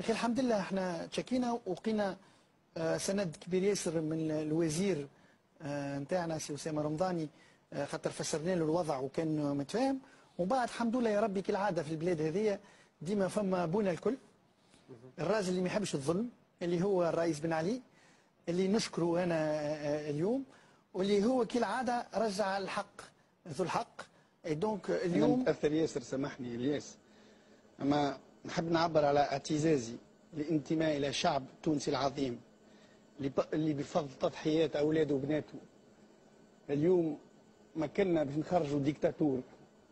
أخي الحمد لله إحنا تشكينا وقينا آه، سند كبير ياسر من الوزير آه، نتاعنا سي أسامة رمضاني آه، خاطر فسرنا له الوضع وكان متفاهم. ومن بعد الحمد لله يا ربي كالعادة في البلاد هذه ديما فما بونا الكل. الراجل اللي ما يحبش الظلم اللي هو الرئيس بن علي اللي نشكره أنا اليوم واللي هو كالعادة رجع الحق ذو الحق. donc اليوم متأثر ياسر سامحني الياس. أما نحب نعبر على اعتزازي لانتماء إلى شعب تونسي العظيم اللي بفضل تضحيات أولاده وبناته. اليوم ما كنا باش نخرجوا ديكتاتور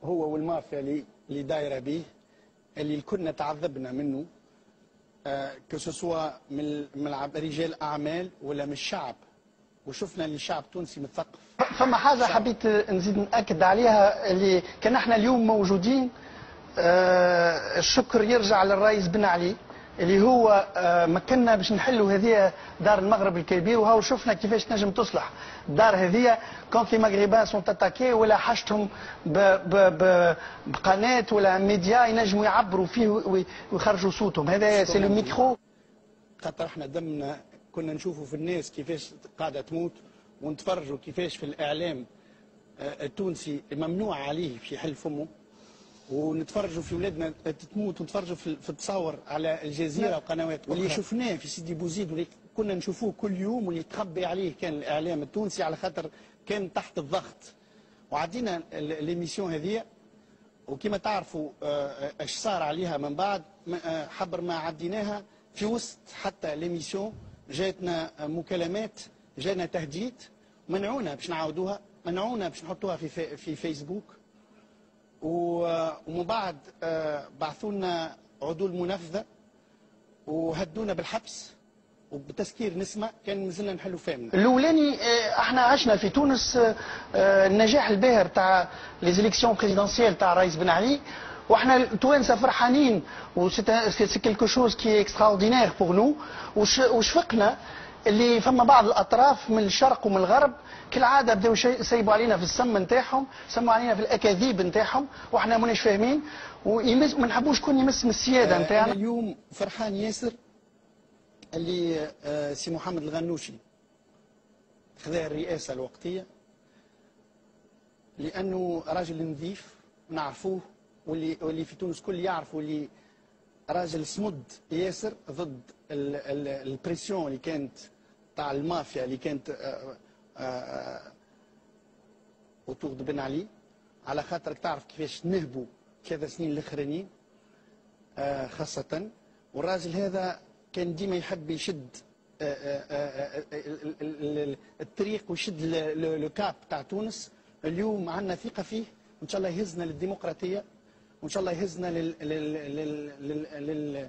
هو والمافيا اللي اللي دايرة به اللي الكلنا تعذبنا منه كو سوا من من رجال أعمال ولا من الشعب. وشفنا اللي شعب تونسي مثقف. فما حاجة حبيت نزيد نأكد عليها اللي كان إحنا اليوم موجودين آه، الشكر يرجع للرئيس بن علي اللي هو آه، مكنا باش نحلوا هذه دار المغرب الكبير وهاو شفنا كيفاش تنجم تصلح الدار هذه. quand les Maghrébins sont attaqués ولا ب- بقناة ولا ميديا ينجموا يعبروا فيه وي- ويخرجوا صوتهم. هذا c'est le micro. خاطر إحنا دمنا كنا نشوفوا في الناس كيفاش قاعدة تموت ونتفرجوا كيفاش في الإعلام آه، التونسي ممنوع عليه في حل فمه. ونتفرجوا في ولادنا تموت ونتفرجوا في التصاور على الجزيرة وقنوات واللي شفناه في سيدي بوزيد واللي كنا نشوفوه كل يوم واللي تخبي عليه كان الإعلام التونسي على خاطر كان تحت الضغط. وعدينا l'émission هذه وكما تعرفوا آه، إيش صار عليها من بعد آه، حبر ما عديناها في وسط حتى l'émission جاتنا آه، مكالمات جانا تهديد منعونا باش نعاودوها منعونا باش نحطوها في في- في فيسبوك. ومن بعد آه، بعثوا لنا عدول منفذة وهدونا بالحبس وبتسكير نسمة كان مازلنا نحلوا فامنا الأولاني آه، إحنا عشنا في تونس آه، النجاح الباهر تاع les élections présidentielles تاع الرئيس بن علي. وإحنا التوانسه فرحانين c'est quelque chose qui extraordinaire pour nous وشفقنا اللي فما بعض الأطراف من الشرق ومن الغرب كالعادة بداو يسيبوا علينا في السم نتاعهم سموا علينا في الأكاذيب نتاعهم وإحنا ماناش فاهمين. ويمس ما نحبوش كون يمس من السيادة أنا نتاعنا. اليوم فرحان ياسر اللي آه، سي محمد الغنوشي خذا الرئاسة الوقتية لأنه راجل نظيف نعرفوه واللي واللي في تونس كل يعرفوا اللي راجل صمد ياسر ضد ال- ال- ال pression اللي كانت تاع المافيا اللي كانت autour de بن علي على خاطرك تعرف كيفاش نهبوا كذا سنين الأخرانيين آه، خاصة. والراجل هذا كان ديما يحب يشد آه، آه، ال- ال- ال- الطريق ويشد le cap تاع تونس. اليوم عندنا ثقة فيه وإن شاء الله يهزنا للديمقراطية وإن شاء الله يهزنا لل, لل, لل